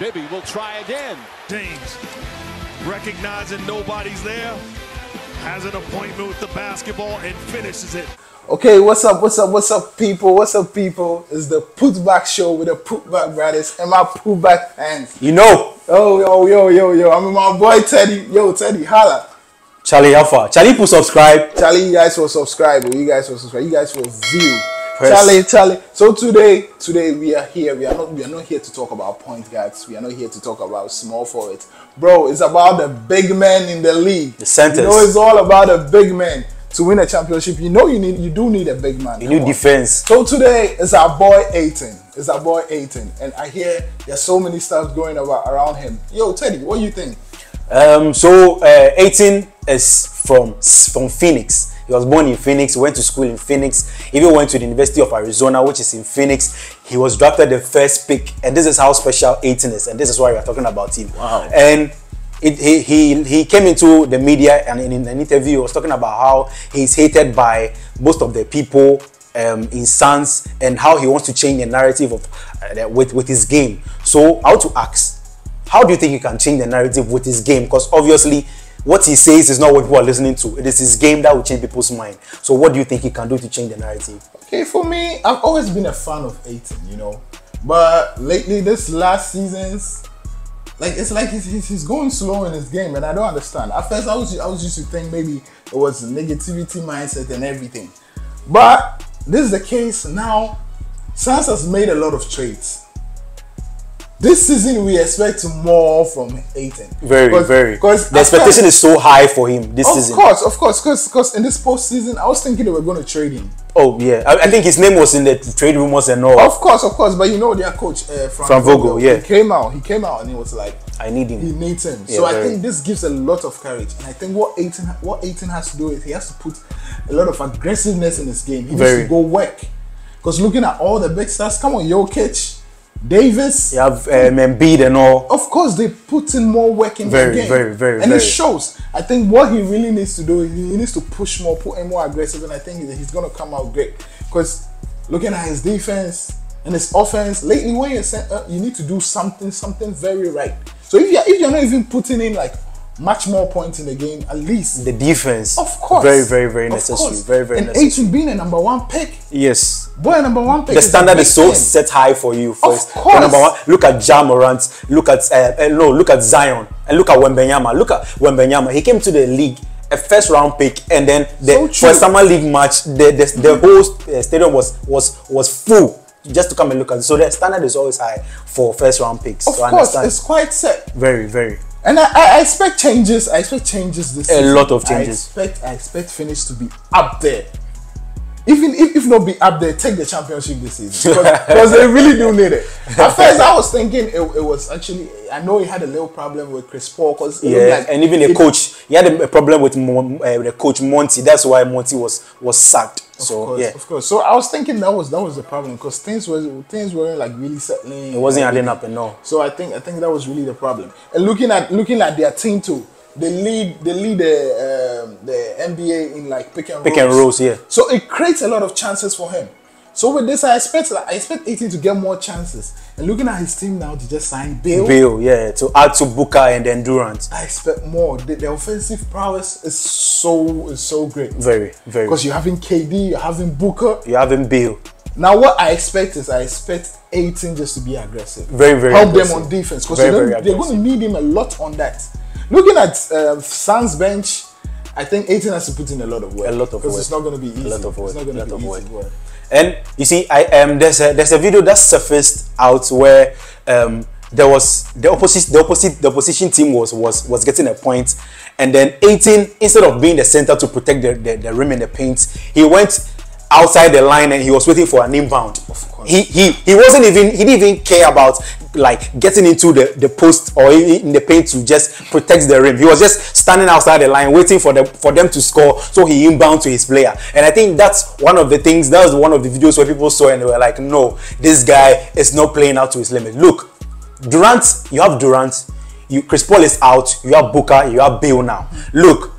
Bibby will try again. James, recognizing nobody's there, has an appointment with the basketball and finishes it. Okay, what's up, what's up, what's up, people? What's up, people? It's the Putback Show with the Putback Brothers and my Putback fans. You know, Oh, yo, yo, yo, yo. I'm with my boy Teddy. Yo, Teddy, holla. Charlie Alpha. Charlie, put subscribe. Charlie, you guys will subscribe. You guys will subscribe. You guys will view. Charlie, Charlie. So today, today we are here. We are not. We are not here to talk about point guards. We are not here to talk about small forwards, bro. It's about the big men in the league. The centers. You know, it's all about the big men to win a championship. You know, you need. You do need a big man. You need defense. So today is our boy Ayton. It's our boy Ayton, and I hear there's so many stuff going about around him. Yo, Teddy, what do you think? Um, so uh, Ayton is from from Phoenix. He was born in Phoenix. Went to school in Phoenix. Even went to the University of Arizona, which is in Phoenix. He was drafted the first pick, and this is how special Ayton is, and this is why we are talking about him. Wow. And it, he, he he came into the media and in an interview he was talking about how he's hated by most of the people um, in Suns and how he wants to change the narrative of uh, with with his game. So how to ask, how do you think you can change the narrative with his game? Because obviously, what he says is not what people are listening to. It is his game that will change people's mind. So what do you think he can do to change the narrative? Okay, for me, I've always been a fan of Ayton, you know. But lately, this last seasons, like it's like he's, he's, going slow in his game, and I don't understand. At first, I was I was used to think maybe it was a negativity mindset and everything, but this is the case now. Suns has made a lot of trades. This season, we expect more from Ayton. Very, Because- very. Because the expectation is so high for him this Of season. Of course, of course, because because in this postseason, I was thinking they were going to trade him. Oh yeah, I, I think his name was in the trade rumors and all. Of course, of course, but you know their coach, uh, Frank, Frank Vogel, yeah. he came out, he came out, and he was like, I need him." he needs him. Yeah, so I think this gives a lot of courage, and I think what Ayton, what Ayton has to do is he has to put a lot of aggressiveness in his game. He Very. needs to go work, because looking at all the big stars, come on, Jokic, Davis, You have um, Embiid and all. of course they put in more work in Very, their game. very, very, and it shows. I think what he really needs to do is he needs to push more, put in more aggressive, and I think he's gonna come out great. Because looking at his defense and his offense lately, when you're sent, uh, you need to do something, something very right. So if you're if you're not even putting in like much more points in the game, at least The defense. of course, Very, very, very necessary. Very, very and necessary. Ayton being a number one pick, Yes. Boy, number one pick. The standard is so set high for you. First, course. The number one. Look at Ja Morant. Look at uh, no. Look at Zion and look at Wembanyama. Look at Wembanyama. He came to the league a first round pick, and then the So for a summer league match, the the, the whole uh, stadium was was was full just to come and look at. it. So the standard is always high for first round picks. Of so course, understand. it's quite set. very, very. And I, I I expect changes. I expect changes this A season. lot of changes. I expect I expect finish to be up there. Even if, if not be up there, take the championship this season because they really do need it. At first, I was thinking it, it was actually. I know he had a little problem with Chris Paul because Yeah, and even the coach, he had a, problem with Mon, uh, the coach Monty. That's why Monty was was sacked. Of So course, yeah, of course. So I was thinking that was that was the problem because things was things weren't like really settling. it wasn't adding up and all. So I think I think that was really the problem. And looking at looking at their team too, they lead they lead the um, the NBA in like pick and Pick and rolls, yeah. So it creates a lot of chances for him. So with this, I expect I expect Ayton to get more chances. And looking at his team now, to just sign Beal. Beal, yeah, to add to Booker and endurance. I expect more. The, the offensive prowess is so is so great. Very, very. Because you're having KD, you're having Booker. you're having Beal. Now what I expect is I expect Ayton just to be aggressive. Very, very help aggressive. them on defense because they're, they're going to need him a lot on that. Looking at uh, Suns bench, I think Ayton has to put in a lot of work. A lot of work. because it's not going to be easy. A lot of work. It's not going to lot be of easy work. work. And you see, I um there's a there's a video that surfaced out where um there was the opposite the opposite the opposition team was was was getting a point, and then Ayton instead of being the center to protect the, the, the rim and the paint, he went outside the line and he was waiting for an inbound. Of course. He he he wasn't even he didn't even care about like getting into the, the post or in the paint to just protect the rim. He was just standing outside the line waiting for the for them to score so he inbound to his player. And I think that's one of the things that was one of the videos where people saw and they were like, no, this guy is not playing out to his limit. Look, Durant, you have Durant, you Chris Paul is out, you have Booker, you have Beal now. Look,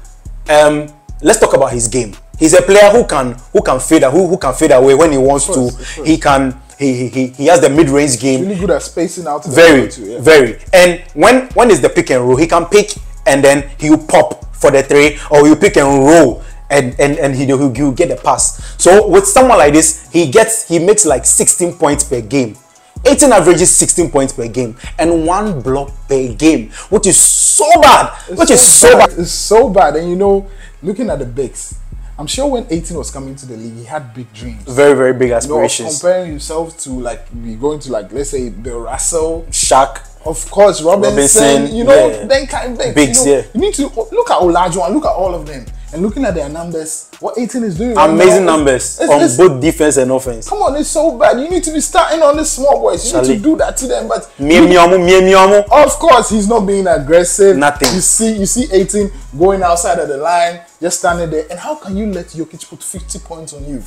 um, let's talk about his game. He's a player who can who can fade who, who can fade away when he wants course, to. He can he he he has the mid-range game. Really good at spacing out. Very, too, yeah. very. And when when is the pick and roll, he can pick and then he'll pop for the three, or he'll pick and roll and and and he he'll, he'll get the pass. So with someone like this, he gets he makes like 16 points per game. Ayton averages 16 points per game and one block per game, which is so bad. It's which is so bad. It's so bad. And you know, looking at the bigs, I'm sure when 18 was coming to the league, he had big dreams. Very, very big You know, aspirations. comparing himself to like we going to like let's say Bill Russell, Shaq. of course Robinson, Robinson, you know, yeah. then kind of. Bigs, you know, yeah. You need to look at Olajuwon, look at all of them, and looking at their numbers. What Ayton is doing, Amazing now, numbers it's- on it's- both defense and offense. Come on, it's so bad. You need to be starting on the small boys. You need to do that to them, but Miemiamu, miemiamu. Of course, he's not being aggressive. Nothing. You see, you see Ayton going outside of the line, just standing there. And how can you let Jokic put 50 points on you?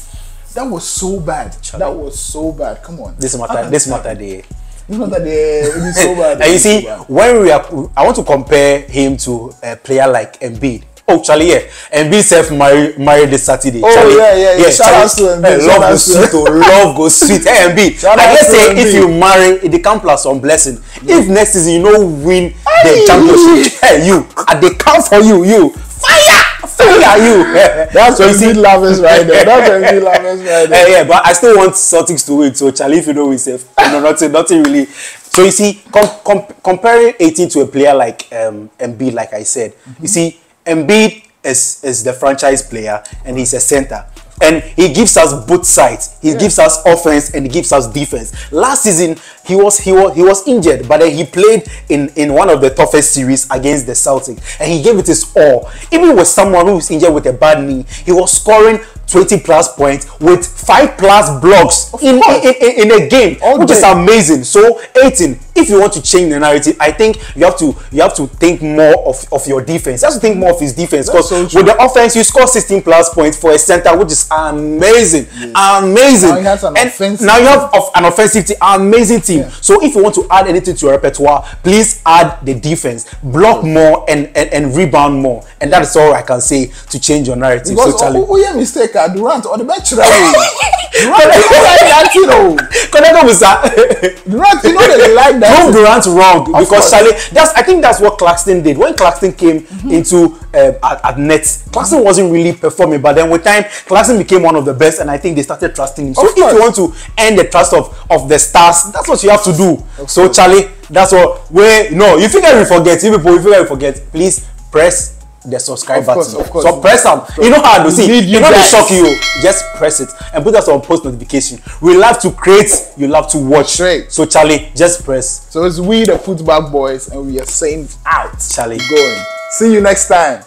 That was so bad. That was so bad. Come on. This matter, this matter there. This matter there. It is so bad. and you see, so when we are, I want to compare him to a player like Embiid. Oh, Charlie, yeah. Embiid self married, married this Saturday. Oh, Charlie, yeah, yeah, yeah. Shout Charlie, out to Embiid. eh, Shout love to- sweet, oh, love goes sweet. Hey. Shout like, out let's to say if you marry, it can plus some blessing. If next season you know win Hey. the championship, hey, you, and they count for you, you, fire, fire, you. That's So Embiid lovers right there. That's Embiid lovers right there. Eh, yeah, but I still want Celtics to win. So Charlie, if you know yourself, no, nothing, nothing really. So you see, com- com- comparing 18 to a player like um, Embiid, like I said, you see, Embiid is is the franchise player and he's a center. And he gives us both sides. He gives us offense and he gives us defense. Last season, he was he was he was injured, but then he played in in one of the toughest series against the Celtics, and he gave it his all. Even with someone who was injured with a bad knee, he was scoring 20 plus points with five plus blocks in, in, in, in a game, All which is amazing. So Ayton, if you want to change the narrative, I think you have to you have to think more of, of your defense. You have to think more of his defense because so with the offense, you score 16 plus points for a center, which is amazing, amazing. Now he has an and offensive now you have of- an offensive team, amazing team. Yeah. So if you want to add anything to your repertoire, please add the defense, block more and, and, and rebound more, and that is all I can say to change your narrative. Because Charlie. oh, oh, yeah, mistake. Uh, Durant or the bench. With that. Durant, you know they like that. prove Durant wrong because course. Charlie. That's I think that's what Claxton did when Claxton came into um, at, at Nets. Claxton wasn't really performing, but then with time, Claxton became one of the best, and I think they started trusting him. So Of if you want to earn the trust of of the stars, that's what you have to do. so Charlie, that's what. Where no, you figure we forget. You people, you figure we forget. Please press. The subscribe course, button. So press them. You know how to see. know they guys. shock you. Just press it and put us on post notification. We love to create. You love to watch. Straight. So Charlie, just press So it's we the football boys, and we are saying out. Charlie. Going. See you next time.